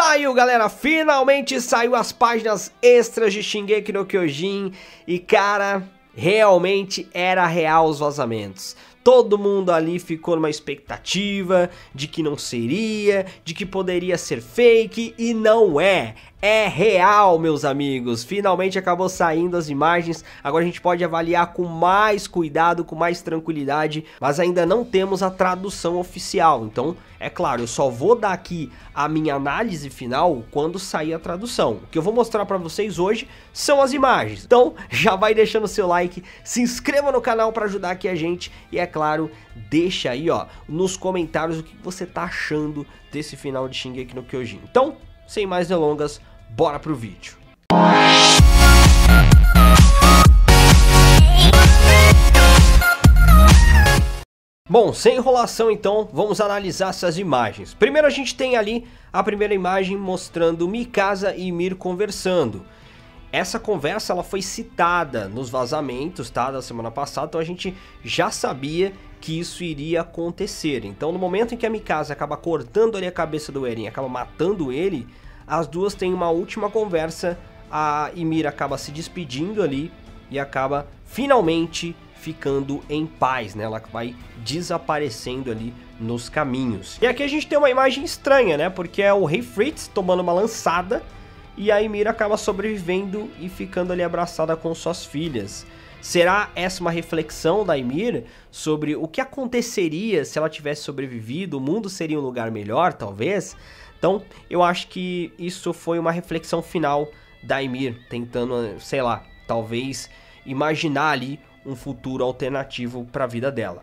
Saiu, galera! Finalmente saiu as páginas extras de Shingeki no Kyojin e, cara, realmente era real os vazamentos. Todo mundo ali ficou numa expectativa de que não seria, de que poderia ser fake e não é. É real, meus amigos. Finalmente acabou saindo as imagens. Agora a gente pode avaliar com mais cuidado, com mais tranquilidade, mas ainda não temos a tradução oficial. Então, é claro, eu só vou dar aqui a minha análise final quando sair a tradução. O que eu vou mostrar para vocês hoje são as imagens. Então, já vai deixando seu like, se inscreva no canal para ajudar aqui a gente e é claro, deixa aí, ó, nos comentários o que você tá achando desse final de Shingeki no Kyojin. Então, sem mais delongas, bora pro vídeo. Bom, sem enrolação então, vamos analisar essas imagens. Primeiro a gente tem ali a primeira imagem mostrando Mikasa e Mir conversando. Essa conversa ela foi citada nos vazamentos tá, da semana passada, então a gente já sabia que isso iria acontecer. Então no momento em que a Mikasa acaba cortando ali a cabeça do Eren, acaba matando ele, as duas têm uma última conversa, a Ymir acaba se despedindo ali e acaba finalmente ficando em paz, né? Ela vai desaparecendo ali nos caminhos. E aqui a gente tem uma imagem estranha, né? Porque é o Rei Fritz tomando uma lançada e a Ymir acaba sobrevivendo e ficando ali abraçada com suas filhas. Será essa uma reflexão da Ymir sobre o que aconteceria se ela tivesse sobrevivido? O mundo seria um lugar melhor, talvez? Então, eu acho que isso foi uma reflexão final da Ymir, tentando, sei lá, talvez imaginar ali um futuro alternativo para a vida dela.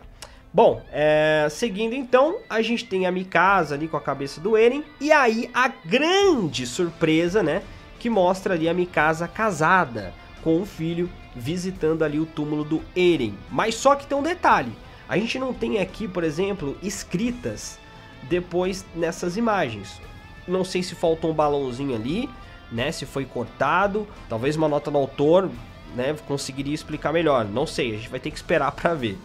Bom, é, seguindo então, a gente tem a Mikasa ali com a cabeça do Eren, e aí a grande surpresa, né, que mostra ali a Mikasa casada com um filho visitando ali o túmulo do Eren. Mas só que tem um detalhe, a gente não tem aqui, por exemplo, escritas depois nessas imagens. Não sei se faltou um balãozinho ali, né? Se foi cortado, talvez uma nota do autor, né? Conseguiria explicar melhor. Não sei, a gente vai ter que esperar para ver.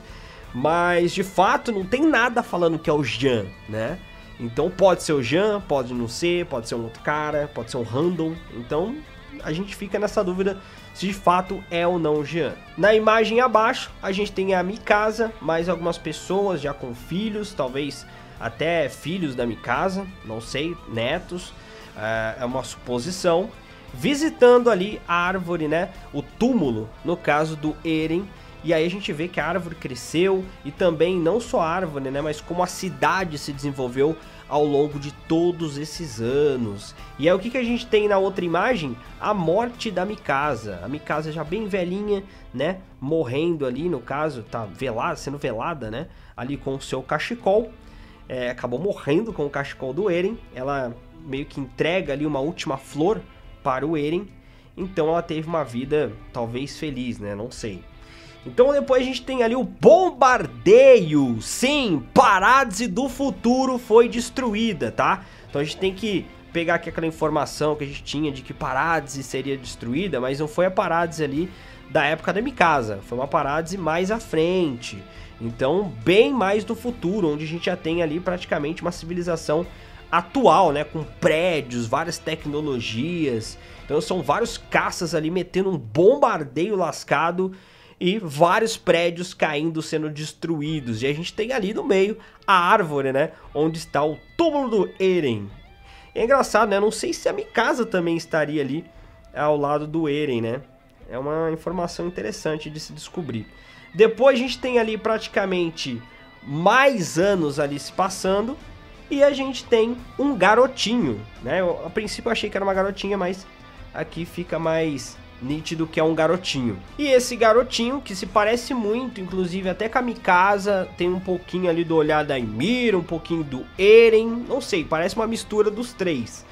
Mas de fato não tem nada falando que é o Jean, né? Então pode ser o Jean, pode não ser, pode ser um outro cara, pode ser um random. Então a gente fica nessa dúvida se de fato é ou não o Jean. Na imagem abaixo, a gente tem a Mikasa, mais algumas pessoas já com filhos, talvez até filhos da Mikasa, não sei, netos, é, é uma suposição, visitando ali a árvore, né, o túmulo, no caso do Eren, e aí a gente vê que a árvore cresceu e também não só a árvore, né, mas como a cidade se desenvolveu ao longo de todos esses anos. E aí o que, que a gente tem na outra imagem? A morte da Mikasa. A Mikasa já bem velhinha, né, morrendo ali, no caso, tá velada, sendo velada, né, ali com o seu cachecol é, acabou morrendo com o cachecol do Eren. Ela meio que entrega ali uma última flor para o Eren. Então ela teve uma vida talvez feliz, né? Não sei. Então depois a gente tem ali o bombardeio. Sim, Paradise do futuro foi destruída, tá? Então a gente tem que pegar aqui aquela informação que a gente tinha de que Paradise seria destruída, mas não foi a Paradise ali da época da Mikasa, foi uma Paradise mais à frente. Então, bem mais do futuro, onde a gente já tem ali praticamente uma civilização atual, né, com prédios, várias tecnologias. Então são vários caças ali metendo um bombardeio lascado e vários prédios caindo, sendo destruídos. E a gente tem ali no meio a árvore, né, onde está o túmulo do Eren. É engraçado, né? Não sei se a Mikasa também estaria ali ao lado do Eren, né? É uma informação interessante de se descobrir. Depois a gente tem ali praticamente mais anos ali se passando e a gente tem um garotinho, né? Eu, a princípio eu achei que era uma garotinha, mas aqui fica mais nítido que é um garotinho. E esse garotinho, que se parece muito, inclusive até com a Mikasa, tem um pouquinho ali do olhar da Ymir, um pouquinho do Eren, não sei, parece uma mistura dos três.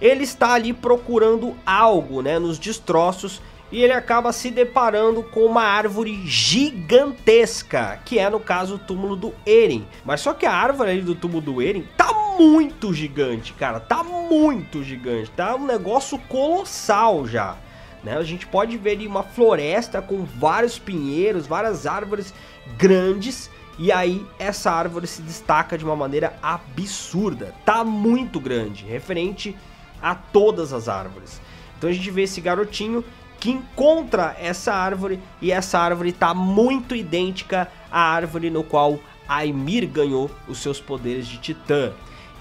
Ele está ali procurando algo, né, nos destroços e ele acaba se deparando com uma árvore gigantesca, que é no caso o túmulo do Eren. Mas só que a árvore ali do túmulo do Eren tá muito gigante, cara, tá muito gigante, tá um negócio colossal já. Né? A gente pode ver ali uma floresta com vários pinheiros, várias árvores grandes e aí essa árvore se destaca de uma maneira absurda, tá muito grande, referente a todas as árvores. Então a gente vê esse garotinho que encontra essa árvore e essa árvore está muito idêntica à árvore no qual Aimir ganhou os seus poderes de titã.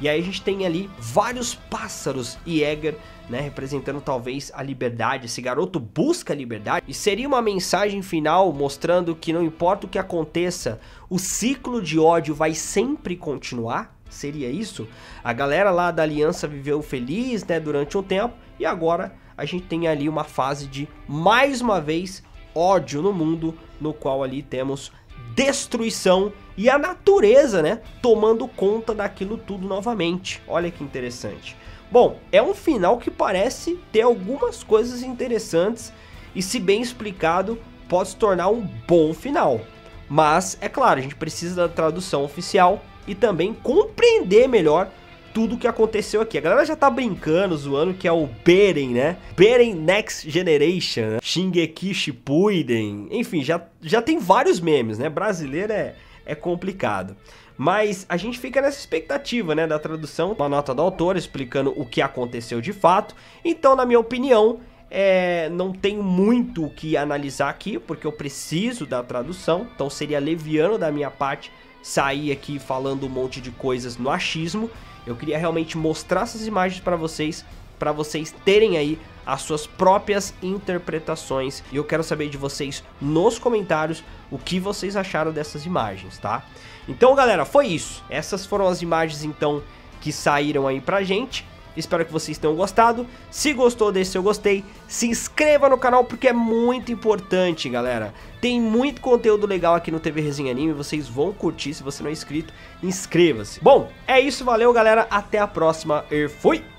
E aí a gente tem ali vários pássaros e Jäger, né, representando talvez a liberdade. Esse garoto busca a liberdade e seria uma mensagem final mostrando que não importa o que aconteça, o ciclo de ódio vai sempre continuar. Seria isso? A galera lá da aliança viveu feliz, né, durante um tempo e agora a gente tem ali uma fase de mais uma vez ódio no mundo, no qual ali temos destruição e a natureza, né, tomando conta daquilo tudo novamente. Olha que interessante. Bom, é um final que parece ter algumas coisas interessantes e se bem explicado, pode se tornar um bom final. Mas é claro, a gente precisa da tradução oficial e também compreender melhor tudo que aconteceu aqui. A galera já tá brincando, zoando que é o Beren, né? Beren Next Generation, né? Shingeki Shippuden, enfim, já, já tem vários memes, né? Brasileiro é, é complicado. Mas a gente fica nessa expectativa, né, da tradução, uma nota do autor explicando o que aconteceu de fato. Então, na minha opinião, é, não tenho muito o que analisar aqui, porque eu preciso da tradução, então seria leviano da minha parte sair aqui falando um monte de coisas no achismo. Eu queria realmente mostrar essas imagens para vocês, para vocês terem aí as suas próprias interpretações. E eu quero saber de vocês nos comentários o que vocês acharam dessas imagens, tá? Então, galera, foi isso. Essas foram as imagens então que saíram aí pra gente. Espero que vocês tenham gostado. Se gostou, deixe seu gostei. Se inscreva no canal porque é muito importante, galera. Tem muito conteúdo legal aqui no TV Resenha Anime. Vocês vão curtir. Se você não é inscrito, inscreva-se. Bom, é isso. Valeu, galera. Até a próxima. E fui!